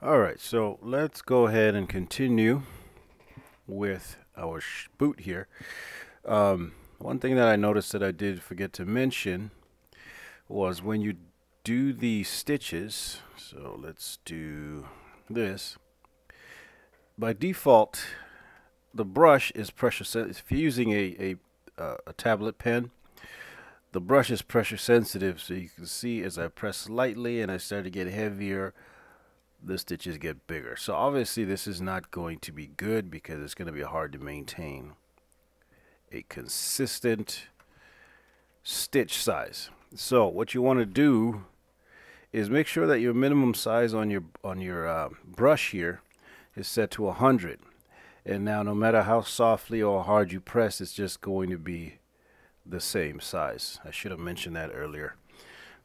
All right, so let's go ahead and continue with our boot here. Um, one thing that I noticed that I did forget to mention was when you do the stitches, so let's do this. By default, the brush is pressure sensitive. If you're using a, a, uh, a tablet pen, the brush is pressure sensitive, so you can see as I press lightly and I start to get heavier, the stitches get bigger. So obviously this is not going to be good because it's going to be hard to maintain a consistent stitch size. So what you want to do is make sure that your minimum size on your on your uh, brush here is set to 100 and now no matter how softly or hard you press it's just going to be the same size I should have mentioned that earlier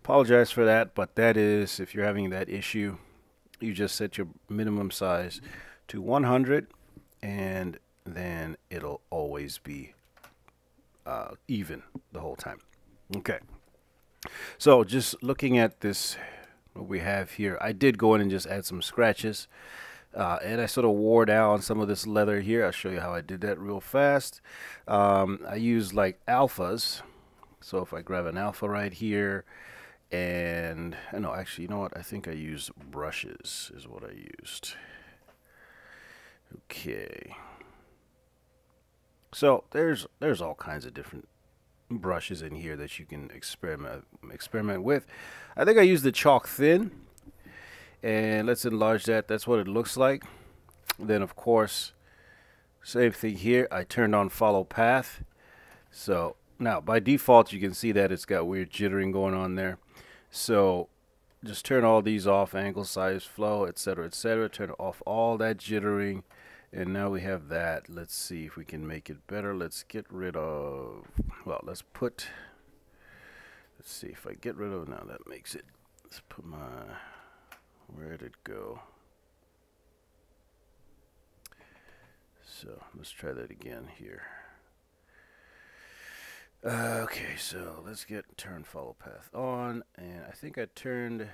apologize for that but that is if you're having that issue you just set your minimum size to 100 and then it'll always be uh, even the whole time okay so just looking at this what we have here I did go in and just add some scratches uh, and I sort of wore down some of this leather here. I'll show you how I did that real fast. Um, I use like alphas. So if I grab an alpha right here, and uh, no, actually, you know what? I think I used brushes is what I used. Okay. So there's there's all kinds of different brushes in here that you can experiment experiment with. I think I used the chalk thin and let's enlarge that that's what it looks like then of course same thing here I turned on follow path so now by default you can see that it's got weird jittering going on there so just turn all these off angle size flow etc etc turn off all that jittering and now we have that let's see if we can make it better let's get rid of well let's put let's see if I get rid of now that makes it let's put my where did it go? So let's try that again here. Okay, so let's get turn follow path on, and I think I turned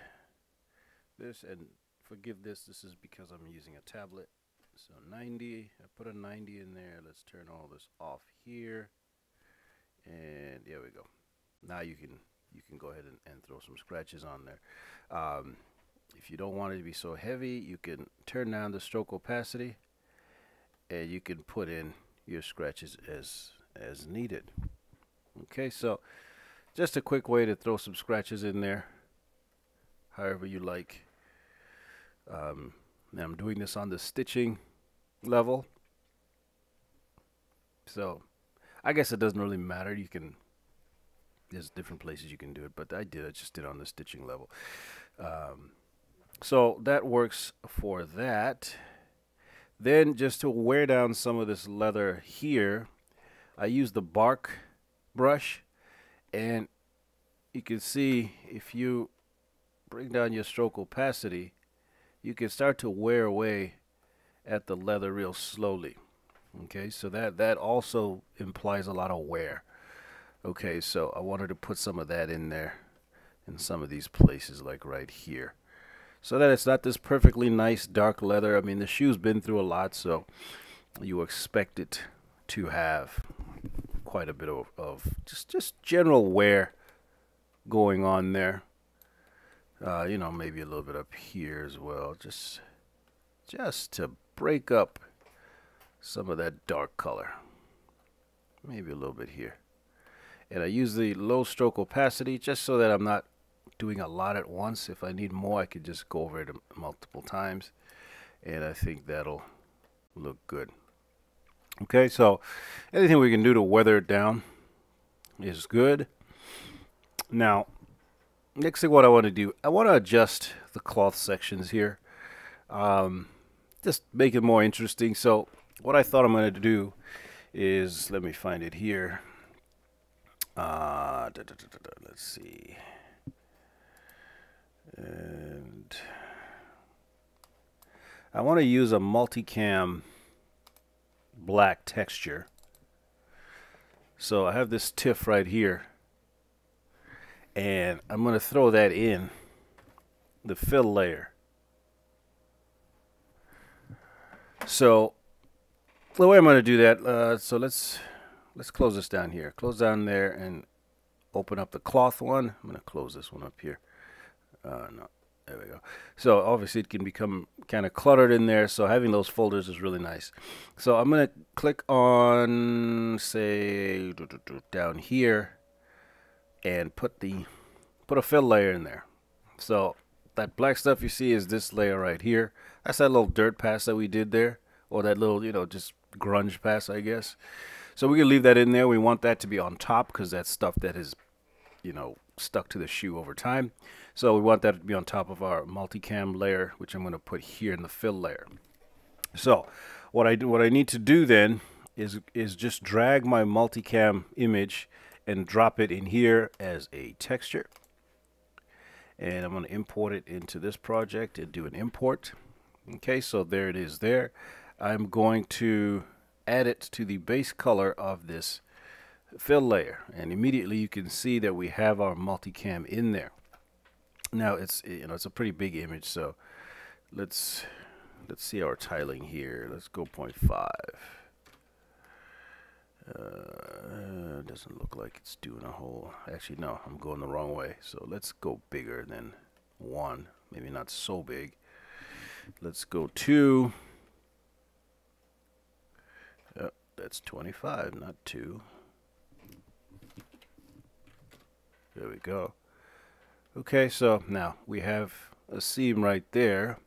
this, and forgive this, this is because I'm using a tablet. So 90, I put a 90 in there. Let's turn all this off here, and there we go. Now you can you can go ahead and, and throw some scratches on there. Um, if you don't want it to be so heavy, you can turn down the stroke opacity and you can put in your scratches as as needed. Okay, so just a quick way to throw some scratches in there however you like. Um, now I'm doing this on the stitching level. So I guess it doesn't really matter. You can there's different places you can do it, but I did I just did on the stitching level. Um, so that works for that. Then just to wear down some of this leather here, I use the bark brush and you can see if you bring down your stroke opacity, you can start to wear away at the leather real slowly. Okay, so that, that also implies a lot of wear. Okay, so I wanted to put some of that in there in some of these places like right here so that it's not this perfectly nice dark leather. I mean, the shoe's been through a lot, so you expect it to have quite a bit of, of just just general wear going on there. Uh, you know, maybe a little bit up here as well, just just to break up some of that dark color. Maybe a little bit here. And I use the low stroke opacity just so that I'm not doing a lot at once. If I need more, I could just go over it multiple times. And I think that'll look good. Okay, so anything we can do to weather it down is good. Now, next thing what I want to do, I want to adjust the cloth sections here. Um, just make it more interesting. So what I thought I'm going to do is, let me find it here. Uh, da, da, da, let's see and I want to use a multicam black texture so I have this tiff right here and I'm going to throw that in the fill layer So the way I'm going to do that, uh, so let's let's close this down here. Close down there and open up the cloth one. I'm going to close this one up here. Uh, no, there we go. So obviously it can become kind of cluttered in there. So having those folders is really nice. So I'm going to click on, say, down here and put the put a fill layer in there. So that black stuff you see is this layer right here. That's that little dirt pass that we did there, or that little, you know, just grunge pass, I guess. So we can leave that in there. We want that to be on top because that's stuff that is, you know, stuck to the shoe over time. So we want that to be on top of our multicam layer, which I'm going to put here in the fill layer. So what I do, what I need to do then is is just drag my multicam image and drop it in here as a texture and I'm going to import it into this project and do an import okay so there it is there I'm going to add it to the base color of this fill layer and immediately you can see that we have our multicam in there now it's you know it's a pretty big image so let's let's see our tiling here let's go 0.5 uh, doesn't look like it's doing a whole. Actually, no, I'm going the wrong way. So let's go bigger than one. Maybe not so big. Let's go two. Oh, that's 25, not two. There we go. Okay, so now we have a seam right there.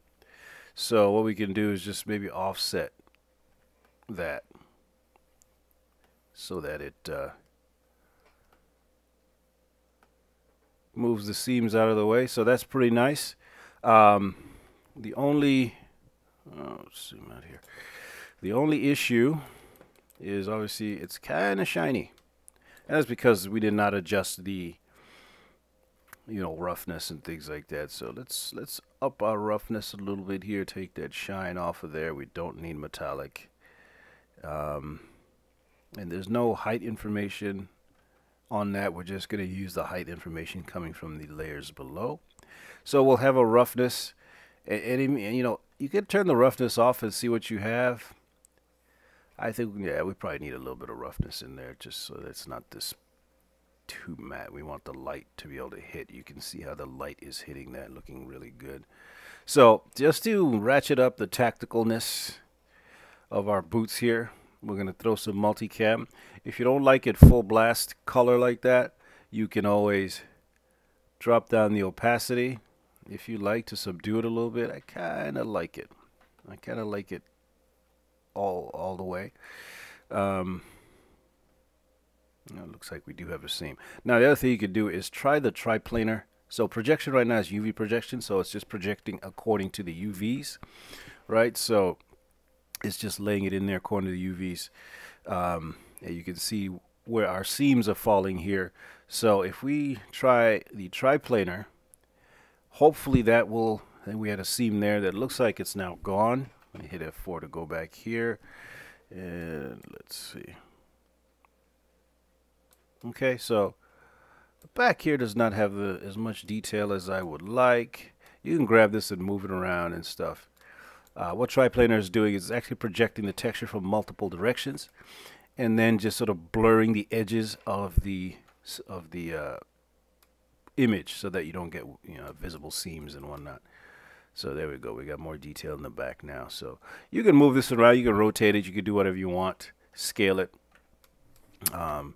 So what we can do is just maybe offset that so that it uh, moves the seams out of the way. So that's pretty nice. Um, the only, oh, let's zoom out here. The only issue is obviously it's kind of shiny. That's because we did not adjust the, you know, roughness and things like that. So let's let's up our roughness a little bit here. Take that shine off of there. We don't need metallic. Um, and there's no height information on that we're just going to use the height information coming from the layers below so we'll have a roughness and, and, you know you can turn the roughness off and see what you have I think yeah we probably need a little bit of roughness in there just so that it's not this too matte we want the light to be able to hit you can see how the light is hitting that looking really good so just to ratchet up the tacticalness of our boots here we're going to throw some multicam. If you don't like it full blast color like that, you can always drop down the opacity if you like to subdue it a little bit. I kind of like it. I kind of like it all all the way. Um, it looks like we do have a seam. Now the other thing you could do is try the triplanar. So projection right now is UV projection, so it's just projecting according to the UVs, right? So it's just laying it in there according to the UVs. Um, you can see where our seams are falling here. So if we try the triplanar, hopefully that will, then we had a seam there that looks like it's now gone. Let me hit F4 to go back here. And let's see. Okay, so the back here does not have the, as much detail as I would like. You can grab this and move it around and stuff. Uh, what triplanar is doing is actually projecting the texture from multiple directions and then just sort of blurring the edges of the of the uh, image so that you don't get you know visible seams and whatnot. So there we go. We got more detail in the back now. So you can move this around. You can rotate it. You can do whatever you want. Scale it. Um,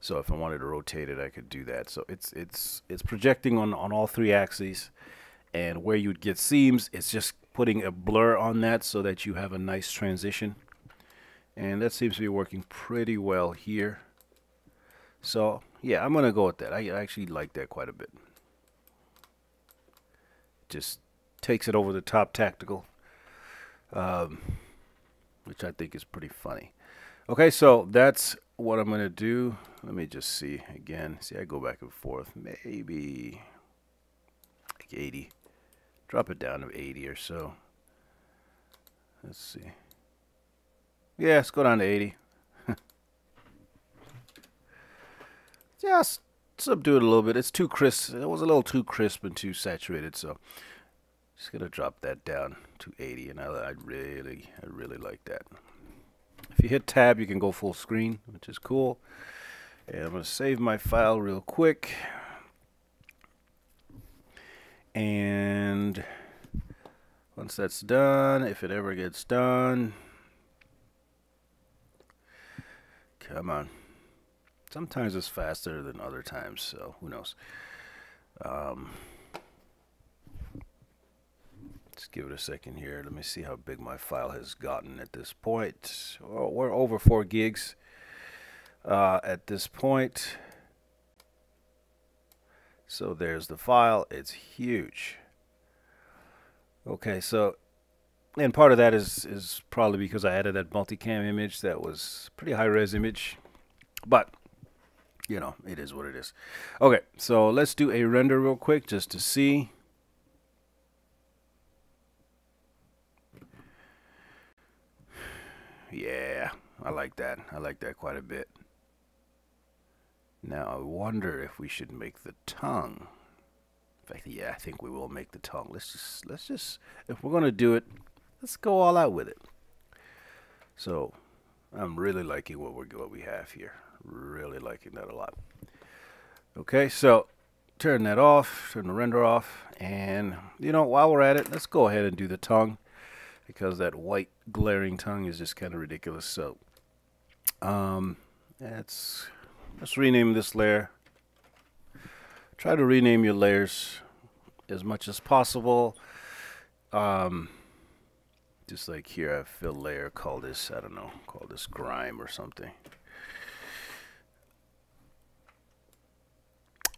so if I wanted to rotate it, I could do that. So it's it's it's projecting on on all three axes, and where you'd get seams, it's just putting a blur on that so that you have a nice transition. And that seems to be working pretty well here. So yeah I'm gonna go with that. I actually like that quite a bit. Just takes it over the top tactical um, which I think is pretty funny. Okay so that's what I'm gonna do let me just see again see I go back and forth maybe like 80 Drop it down to 80 or so. Let's see. Yeah, let's go down to 80. Just subdue it a little bit. It's too crisp. It was a little too crisp and too saturated, so Just gonna drop that down to 80, and I, I really, I really like that. If you hit tab, you can go full screen, which is cool. And I'm gonna save my file real quick. And once that's done, if it ever gets done, come on. Sometimes it's faster than other times, so who knows. Um, let's give it a second here. Let me see how big my file has gotten at this point. Well, we're over 4 gigs uh, at this point. So there's the file. It's huge. Okay, so and part of that is is probably because I added that multicam image that was pretty high res image, but you know it is what it is. Okay, so let's do a render real quick just to see. Yeah, I like that. I like that quite a bit. Now I wonder if we should make the tongue. In fact, yeah, I think we will make the tongue. Let's just let's just if we're gonna do it, let's go all out with it. So I'm really liking what we what we have here. Really liking that a lot. Okay, so turn that off, turn the render off, and you know while we're at it, let's go ahead and do the tongue because that white glaring tongue is just kind of ridiculous. So um, let's let's rename this layer. Try to rename your layers as much as possible. Um, just like here I fill layer call this I don't know call this grime or something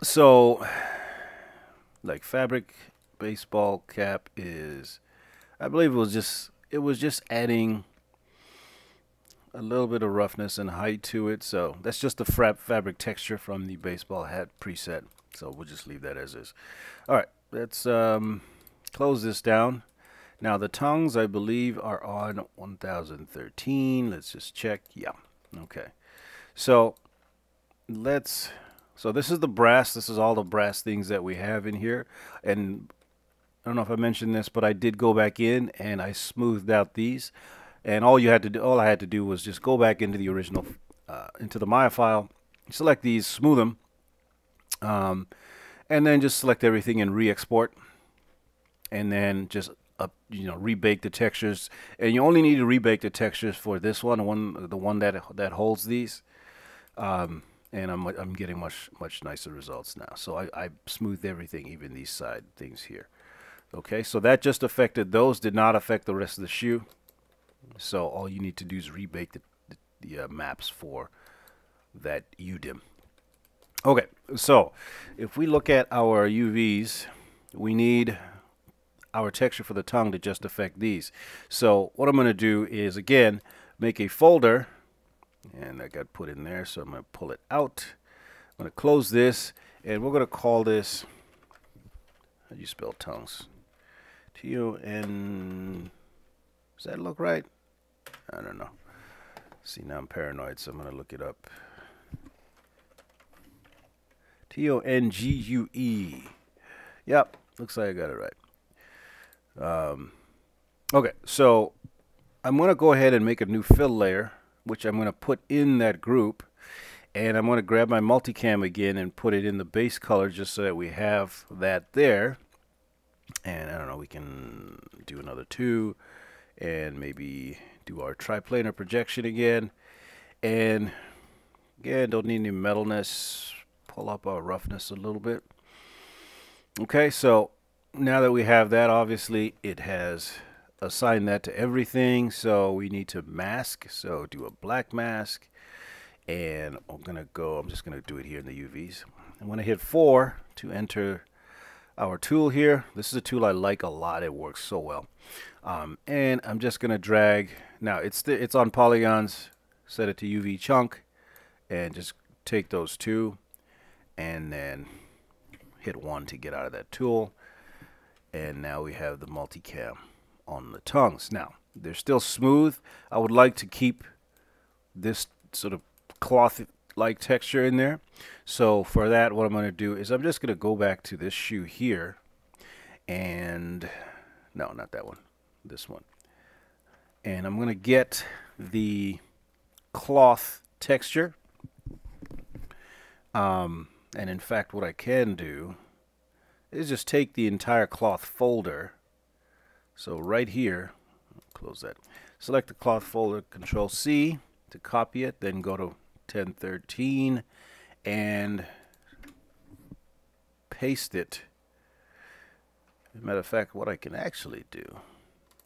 so like fabric baseball cap is I believe it was just it was just adding a little bit of roughness and height to it so that's just the fabric texture from the baseball hat preset so we'll just leave that as is all right let's um, close this down now the tongues I believe are on 1013. Let's just check. Yeah. Okay. So let's so this is the brass. This is all the brass things that we have in here. And don't know if I mentioned this, but I did go back in and I smoothed out these. And all you had to do, all I had to do was just go back into the original, uh, into the Maya file, select these, smooth them, um, and then just select everything and re-export. And then just you know, rebake the textures, and you only need to rebake the textures for this one, one the one that that holds these. Um, and I'm I'm getting much much nicer results now. So I, I smoothed everything, even these side things here. Okay, so that just affected those, did not affect the rest of the shoe. So all you need to do is rebake the, the, the uh, maps for that UDIM. Okay, so if we look at our UVs, we need our texture for the tongue to just affect these. So what I'm going to do is, again, make a folder. And that got put in there, so I'm going to pull it out. I'm going to close this, and we're going to call this, how do you spell tongues? T-O-N, does that look right? I don't know. See, now I'm paranoid, so I'm going to look it up. T-O-N-G-U-E. Yep, looks like I got it right. Um, okay, so I'm going to go ahead and make a new fill layer, which I'm going to put in that group. And I'm going to grab my multicam again and put it in the base color just so that we have that there. And I don't know, we can do another two and maybe do our triplanar projection again. And again, don't need any metalness. Pull up our roughness a little bit. Okay, so now that we have that, obviously it has assigned that to everything. So we need to mask. So do a black mask. And I'm going to go, I'm just going to do it here in the UVs. I'm going to hit 4 to enter our tool here. This is a tool I like a lot. It works so well. Um, and I'm just going to drag. Now it's the, it's on polygons. Set it to UV chunk. And just take those two. And then hit 1 to get out of that tool and now we have the multicam on the tongues. Now, they're still smooth. I would like to keep this sort of cloth-like texture in there. So for that, what I'm going to do is I'm just going to go back to this shoe here. And No, not that one. This one. And I'm going to get the cloth texture. Um, and in fact, what I can do is just take the entire cloth folder. So right here, close that. Select the cloth folder, Control C to copy it, then go to 1013 and paste it. Matter of fact, what I can actually do,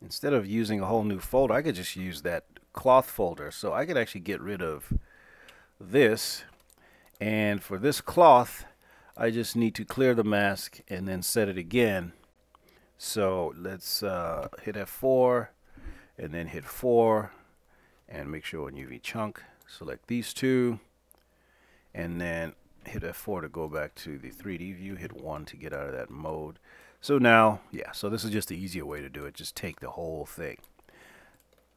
instead of using a whole new folder, I could just use that cloth folder. So I could actually get rid of this. And for this cloth, I just need to clear the mask and then set it again. So let's uh, hit F4 and then hit 4 and make sure on UV chunk select these two and then hit F4 to go back to the 3D view hit 1 to get out of that mode. So now yeah so this is just the easier way to do it just take the whole thing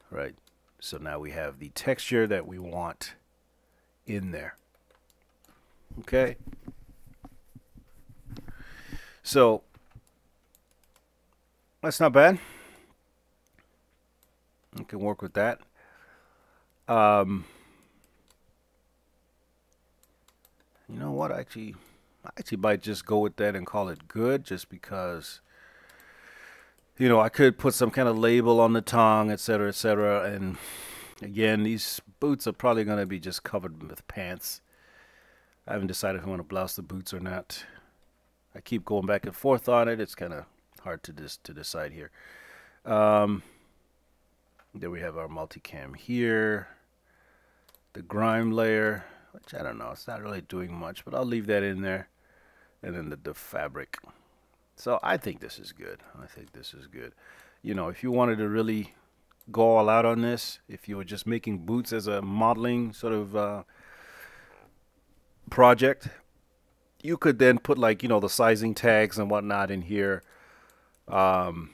right? So now we have the texture that we want in there okay? So that's not bad. You can work with that. Um, you know what? I Actually, I actually might just go with that and call it good, just because. You know, I could put some kind of label on the tongue, etc., etc. And again, these boots are probably going to be just covered with pants. I haven't decided if I want to blouse the boots or not. I keep going back and forth on it. It's kind of hard to dis- to decide here. Um, then we have our multicam here. The grime layer, which I don't know, it's not really doing much, but I'll leave that in there. And then the, the fabric. So I think this is good. I think this is good. You know, if you wanted to really go all out on this, if you were just making boots as a modeling sort of uh, project, you could then put like, you know, the sizing tags and whatnot in here. Um,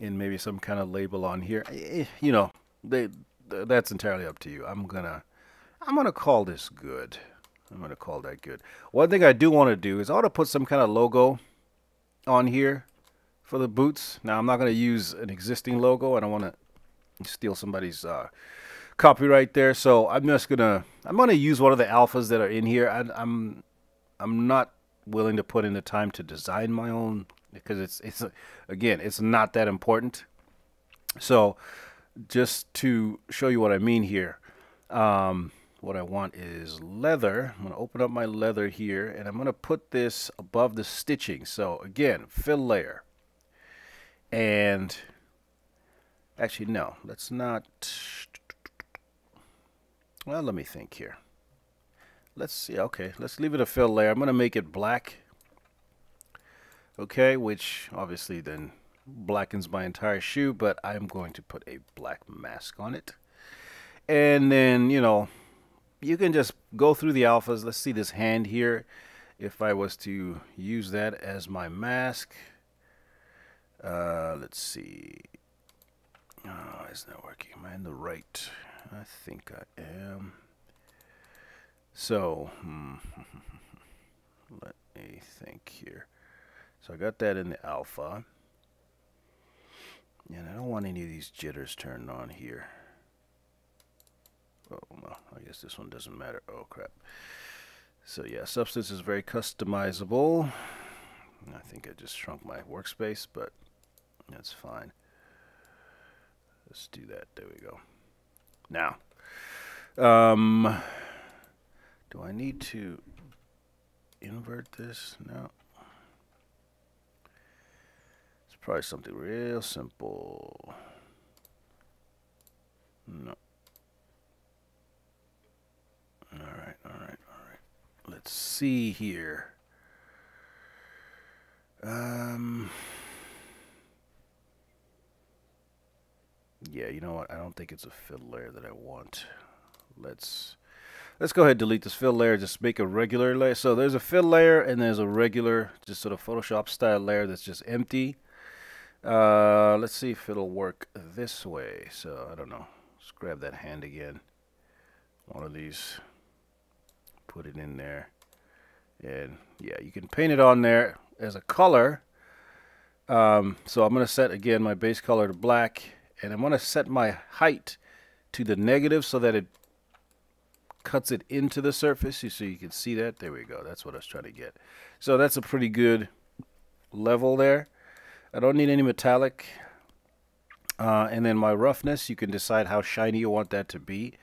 and maybe some kind of label on here. Eh, you know, they that's entirely up to you. I'm gonna I'm gonna call this good. I'm gonna call that good. One thing I do want to do is I want to put some kind of logo on here for the boots. Now I'm not gonna use an existing logo. I don't want to steal somebody's uh, copyright there. So I'm just gonna I'm gonna use one of the alphas that are in here. I, I'm I'm not willing to put in the time to design my own because it's it's again it's not that important. So just to show you what I mean here, um, what I want is leather. I'm going to open up my leather here and I'm going to put this above the stitching. So again, fill layer. And actually, no, let's not. Well, let me think here. Let's see. Okay, let's leave it a fill layer. I'm going to make it black okay which obviously then blackens my entire shoe but I'm going to put a black mask on it and then you know you can just go through the alphas. Let's see this hand here. If I was to use that as my mask uh, let's see. Oh, it's not working. Am I in the right? I think I am. So hmm. let me think here. So I got that in the alpha. And I don't want any of these jitters turned on here. Oh, well, I guess this one doesn't matter. Oh, crap. So yeah, Substance is very customizable. I think I just shrunk my workspace, but that's fine. Let's do that. There we go. Now, um, do I need to invert this? No. It's probably something real simple. No. Alright, alright, alright. Let's see here. Um... Yeah, you know what? I don't think it's a fill layer that I want. Let's let's go ahead and delete this fill layer. Just make a regular layer. So there's a fill layer and there's a regular, just sort of Photoshop style layer that's just empty. Uh, let's see if it'll work this way. So, I don't know. Let's grab that hand again. One of these. Put it in there. And, yeah, you can paint it on there as a color. Um, so I'm going to set again my base color to black and I'm going to set my height to the negative so that it cuts it into the surface so you can see that. There we go. That's what I was trying to get. So that's a pretty good level there. I don't need any metallic. Uh, and then my roughness, you can decide how shiny you want that to be,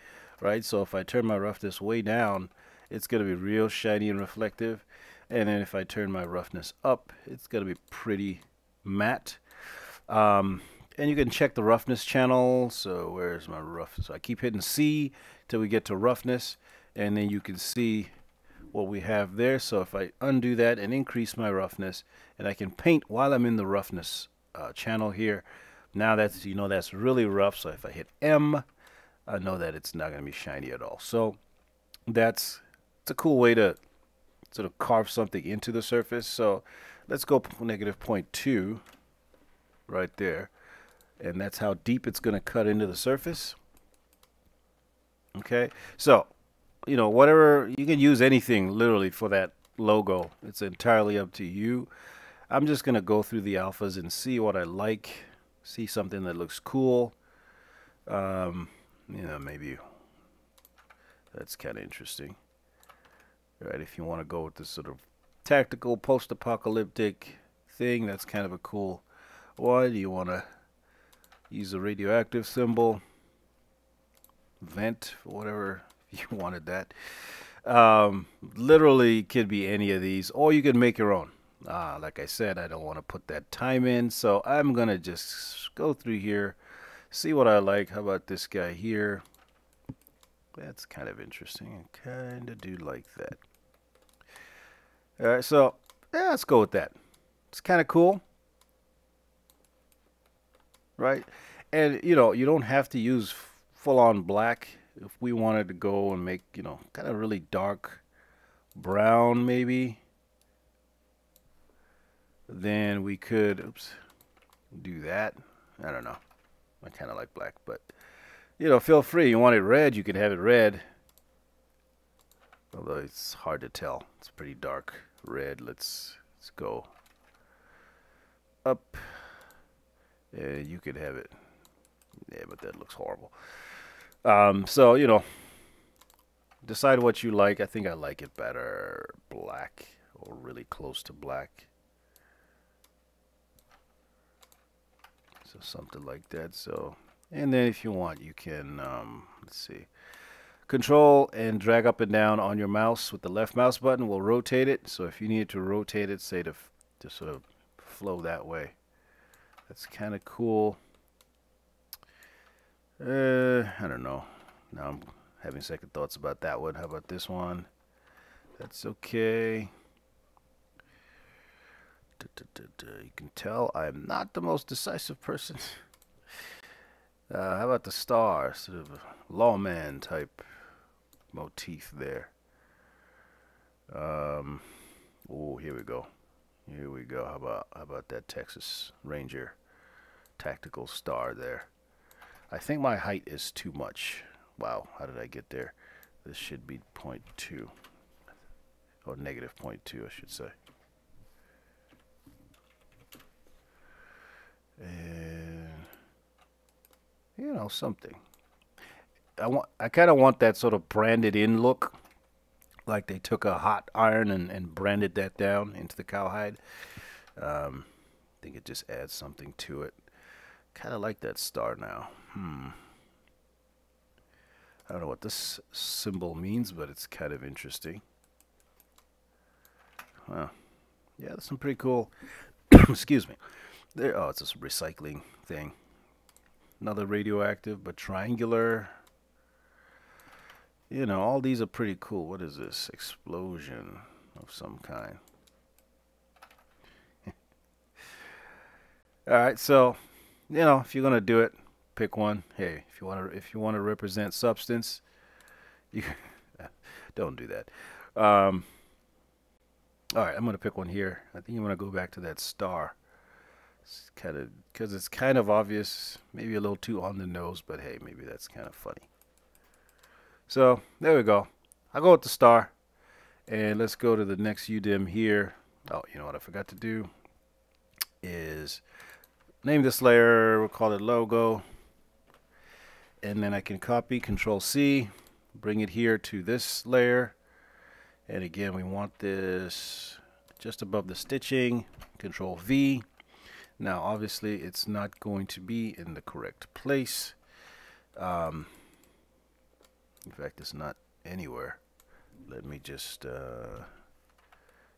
right? So if I turn my roughness way down, it's going to be real shiny and reflective. And then if I turn my roughness up, it's going to be pretty matte. Um, and you can check the roughness channel. So where's my roughness? So I keep hitting C till we get to roughness. And then you can see what we have there. So if I undo that and increase my roughness, and I can paint while I'm in the roughness uh, channel here, now that's, you know, that's really rough. So if I hit M, I know that it's not going to be shiny at all. So that's, it's a cool way to sort of carve something into the surface. So let's go negative 0.2 right there. And that's how deep it's going to cut into the surface. Okay, so, you know, whatever, you can use anything literally for that logo. It's entirely up to you. I'm just going to go through the alphas and see what I like see something that looks cool. Um, you know, maybe that's kind of interesting. Right, if you want to go with this sort of tactical post-apocalyptic thing, that's kind of a cool one. You want to use a radioactive symbol, vent, whatever you wanted that. Um, literally could be any of these, or you can make your own. Uh, like I said, I don't want to put that time in, so I'm going to just go through here, see what I like. How about this guy here? That's kind of interesting. I kind of do like that. All right, so yeah, let's go with that. It's kind of cool, right? And, you know, you don't have to use full-on black. If we wanted to go and make, you know, kind of really dark brown maybe, then we could, oops, do that. I don't know. I kind of like black, but, you know, feel free. You want it red, you can have it red. Although it's hard to tell. It's pretty dark red. Let's, let's go up. Yeah, you could have it. Yeah, but that looks horrible. Um, so, you know, decide what you like. I think I like it better black or really close to black. so something like that so and then if you want you can um, let's see control and drag up and down on your mouse with the left mouse button. Will rotate it. So if you need to rotate it say to, to sort of flow that way. That's kind of cool. Uh, I don't know. Now I'm having second thoughts about that one. How about this one? That's okay. You can tell I'm not the most decisive person. Uh, how about the star? Sort of lawman type motif there. Um, oh, here we go. Here we go. How about how about that Texas Ranger tactical star there? I think my height is too much. Wow, how did I get there? This should be 0.2 or negative 0.2, I should say. and you know something. I want I kind of want that sort of branded in look, like they took a hot iron and, and branded that down into the cowhide. Um, I think it just adds something to it. Kind of like that star now. Hmm. I don't know what this symbol means, but it's kind of interesting. Well, yeah, that's some pretty cool. excuse me. There, oh, it's a recycling thing. Another radioactive, but triangular. You know, all these are pretty cool. What is this? Explosion of some kind. all right, so you know, if you're gonna do it, pick one. Hey, if you want to, if you want to represent substance, you don't do that. Um, all right, I'm gonna pick one here. I think I'm gonna go back to that star. It's kind of because it's kind of obvious, maybe a little too on the nose, but hey, maybe that's kind of funny. So there we go. I'll go with the star, and let's go to the next UDIM here. Oh, you know what I forgot to do is name this layer, we'll call it logo. And then I can copy, control C, bring it here to this layer. And again, we want this just above the stitching, control V. Now, obviously, it's not going to be in the correct place. Um, in fact, it's not anywhere. Let me just uh,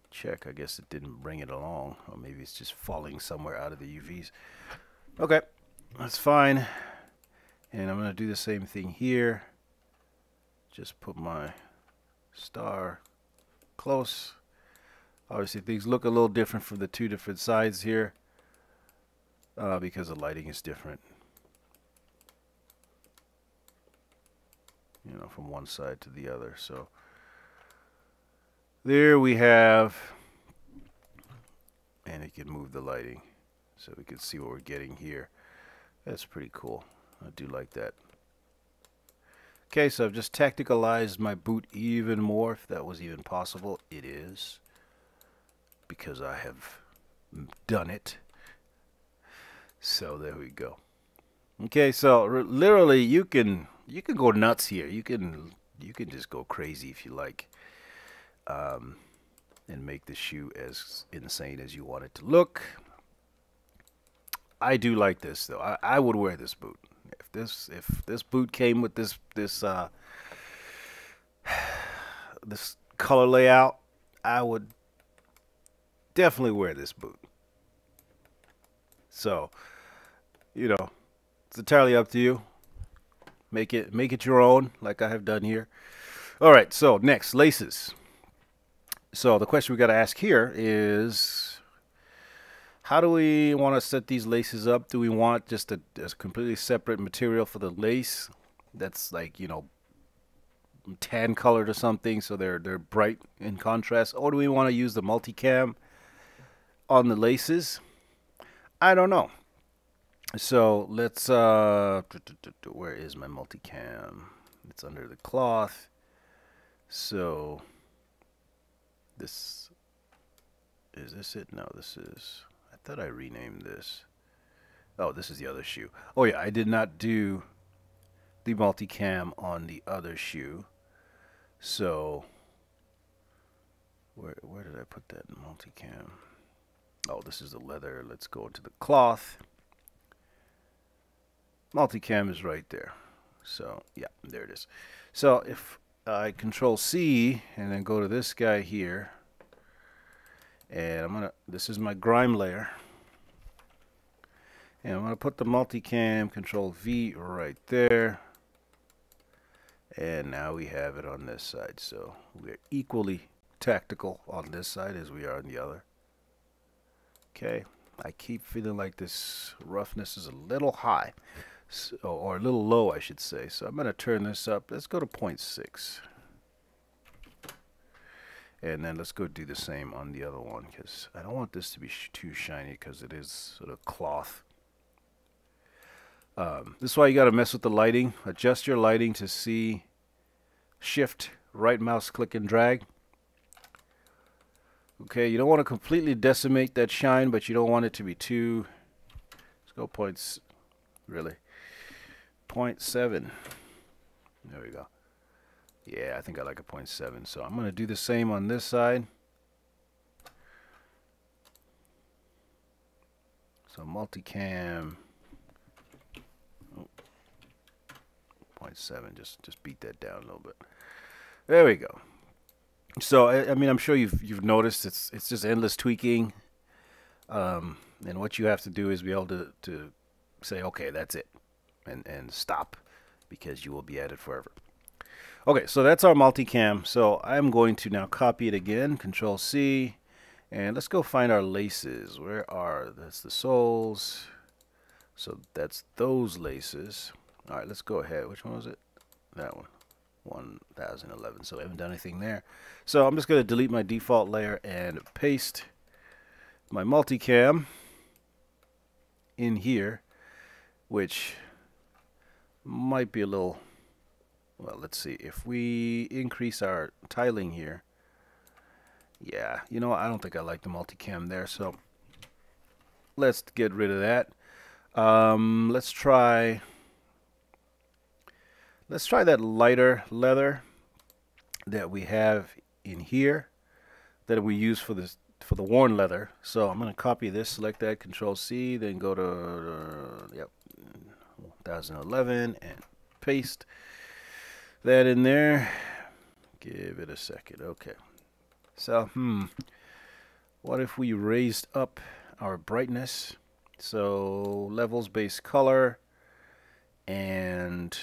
check. I guess it didn't bring it along. Or maybe it's just falling somewhere out of the UVs. Okay, that's fine. And I'm going to do the same thing here. Just put my star close. Obviously, things look a little different from the two different sides here uh, because the lighting is different. You know, from one side to the other. So there we have, and it can move the lighting so we can see what we're getting here. That's pretty cool. I do like that. Okay, so I've just tacticalized my boot even more, if that was even possible. It is, because I have done it. So there we go. Okay, so literally you can you can go nuts here. You can you can just go crazy if you like, um, and make the shoe as insane as you want it to look. I do like this though. I, I would wear this boot. If this if this boot came with this this uh this color layout, I would definitely wear this boot. So, you know, entirely up to you. Make it make it your own, like I have done here. All right, so next laces. So the question we got to ask here is how do we want to set these laces up? Do we want just a, a completely separate material for the lace that's like, you know, tan colored or something so they're they're bright in contrast or do we want to use the multicam on the laces I don't know so let's uh where is my multicam it's under the cloth so this is this it no this is I thought I renamed this. Oh, this is the other shoe. Oh yeah, I did not do the multicam on the other shoe. So where where did I put that multicam? Oh, this is the leather. Let's go to the cloth. Multicam is right there. So yeah, there it is. So if I control C and then go to this guy here, and I'm gonna this is my grime layer. And I'm gonna put the multicam control V right there. And now we have it on this side. So we're equally tactical on this side as we are on the other. Okay I keep feeling like this roughness is a little high so, or a little low I should say so I'm gonna turn this up let's go to 0.6 and then let's go do the same on the other one because I don't want this to be sh too shiny because it is sort of cloth. Um, this is why you got to mess with the lighting. Adjust your lighting to see shift, right mouse click and drag. Okay, you don't want to completely decimate that shine, but you don't want it to be too, let's go points, really, 0.7. There we go. Yeah, I think I like a 0.7. So I'm going to do the same on this side. So multicam oh, 0.7 just just beat that down a little bit. There we go. So I, I mean I'm sure you've you've noticed it's it's just endless tweaking. Um, and what you have to do is be able to, to say okay that's it and and stop because you will be at it forever. Okay, so that's our multicam. So I'm going to now copy it again, Control C, and let's go find our laces. Where are, that's the soles. So that's those laces. All right, let's go ahead. Which one was it? That one. 1011. So I haven't done anything there. So I'm just going to delete my default layer and paste my multicam in here, which might be a little well let's see if we increase our tiling here yeah you know I don't think I like the multicam there so let's get rid of that. Um, let's try. Let's try that lighter leather that we have in here that we use for this for the worn leather. So I'm going to copy this, select that, Control C, then go to uh, yep, 2011 and paste that in there. Give it a second. Okay. So, hmm. What if we raised up our brightness? So, levels based color and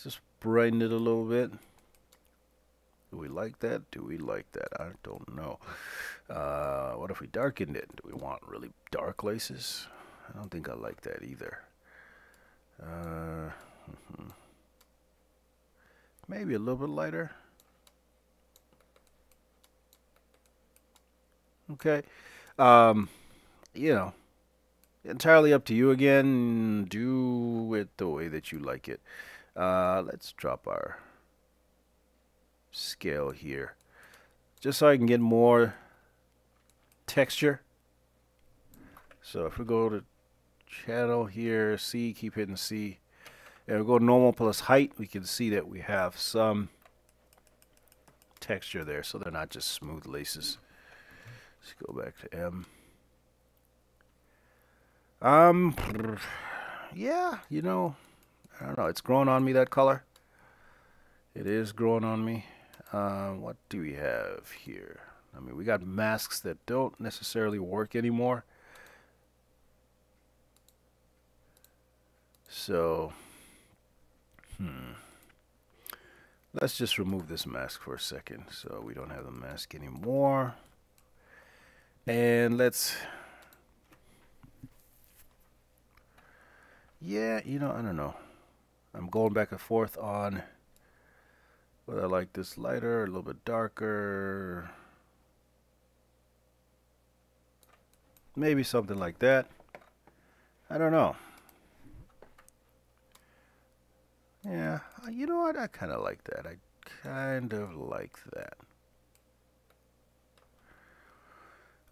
just brighten it a little bit. Do we like that? Do we like that? I don't know. Uh, what if we darkened it? Do we want really dark laces? I don't think I like that either. Uh, maybe a little bit lighter. Okay. Um, you know, entirely up to you again. Do it the way that you like it. Uh, let's drop our scale here just so I can get more texture. So if we go to channel here, C, keep hitting C, and we go normal plus height, we can see that we have some texture there, so they're not just smooth laces. Let's go back to M. Um, yeah, you know, I don't know, it's growing on me, that color. It is growing on me. Uh, what do we have here? I mean, we got masks that don't necessarily work anymore. So, hmm. Let's just remove this mask for a second so we don't have the mask anymore. And let's... Yeah, you know, I don't know. I'm going back and forth on whether I like this lighter, a little bit darker. Maybe something like that. I don't know. Yeah, uh, you know what? I kind of like that. I kind of like that.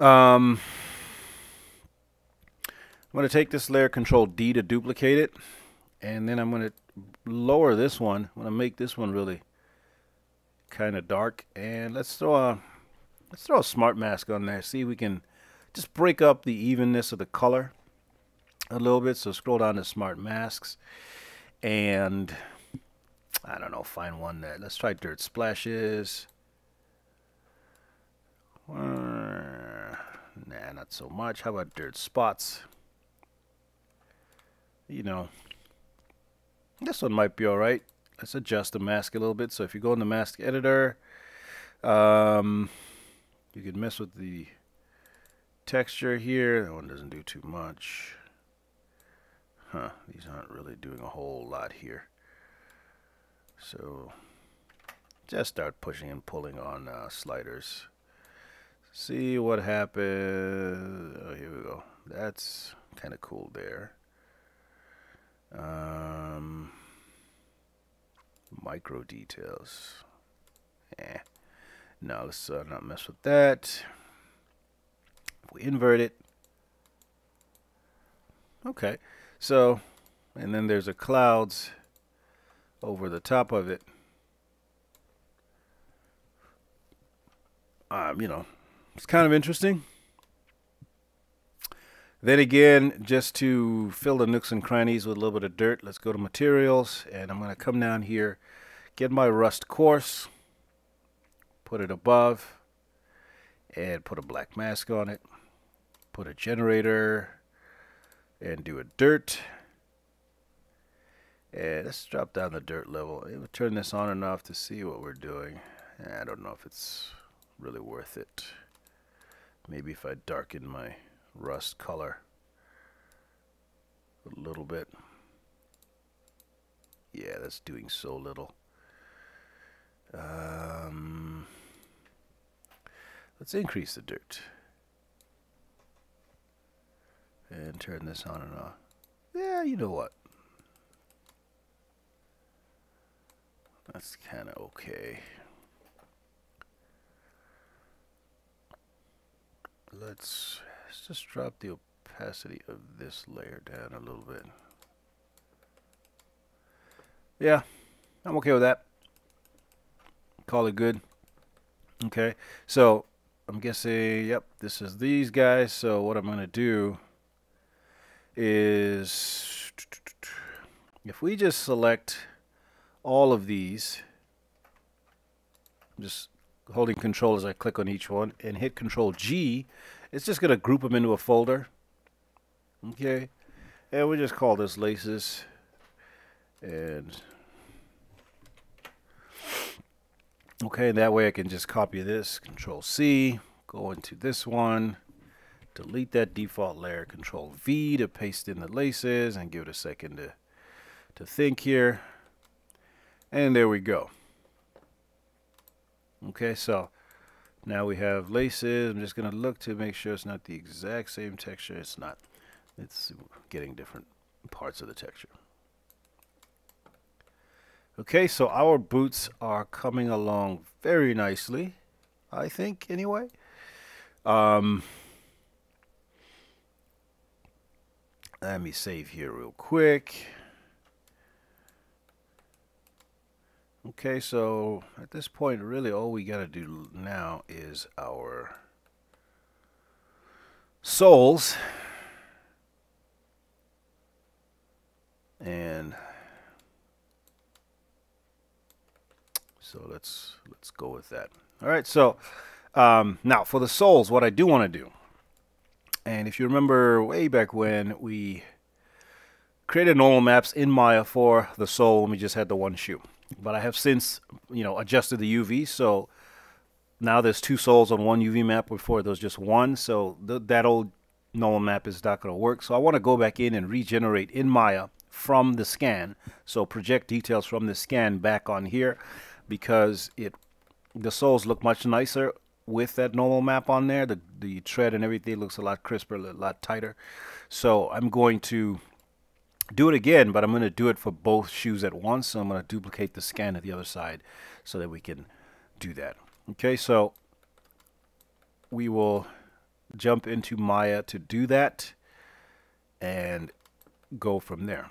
Um, I'm going to take this layer, Control D to duplicate it, and then I'm going to lower this one. I'm going to make this one really kind of dark, and let's throw a let's throw a smart mask on there. See if we can just break up the evenness of the color a little bit. So scroll down to smart masks, and I don't know, find one that let's try dirt splashes. Uh, nah, not so much. How about dirt spots? You know, this one might be alright. Let's adjust the mask a little bit. So if you go in the mask editor, um, you can mess with the texture here. That one doesn't do too much. Huh, these aren't really doing a whole lot here. So just start pushing and pulling on uh, sliders. See what happens. Oh, here we go. That's kind of cool there. Um, micro details. Eh. Now let's uh, not mess with that. If we invert it. Okay. So, and then there's a clouds over the top of it. Um, you know, it's kind of interesting. Then again, just to fill the nooks and crannies with a little bit of dirt, let's go to materials. And I'm going to come down here, get my rust coarse, put it above, and put a black mask on it. Put a generator, and do a dirt. And let's drop down the dirt level. We'll turn this on and off to see what we're doing. I don't know if it's really worth it. Maybe if I darken my rust color a little bit. Yeah, that's doing so little. Um, let's increase the dirt. And turn this on and off. Yeah, you know what? That's kind of okay. Let's let's just drop the opacity of this layer down a little bit. Yeah, I'm okay with that. Call it good. Okay, so I'm guessing, yep, this is these guys. So what I'm going to do is if we just select all of these, just holding control as I click on each one and hit control G, it's just going to group them into a folder. Okay. And we just call this laces. And okay, that way I can just copy this, control C, go into this one, delete that default layer, control V to paste in the laces and give it a second to, to think here. And there we go. Okay, so now we have laces. I'm just going to look to make sure it's not the exact same texture. It's not. It's getting different parts of the texture. Okay, so our boots are coming along very nicely, I think, anyway. Um, let me save here real quick. Okay, so at this point, really all we got to do now is our soles. And so let's let's go with that. All right, so um, now for the soles, what I do want to do, and if you remember way back when we created normal maps in Maya for the sole, we just had the one shoe. But I have since, you know, adjusted the UV, so now there's two soles on one UV map. Before there was just one, so th that old normal map is not going to work. So I want to go back in and regenerate in Maya from the scan. So project details from the scan back on here because it the soles look much nicer with that normal map on there. The the tread and everything looks a lot crisper, a lot tighter. So I'm going to do it again, but I'm going to do it for both shoes at once. So I'm going to duplicate the scan at the other side so that we can do that. Okay, so we will jump into Maya to do that and go from there.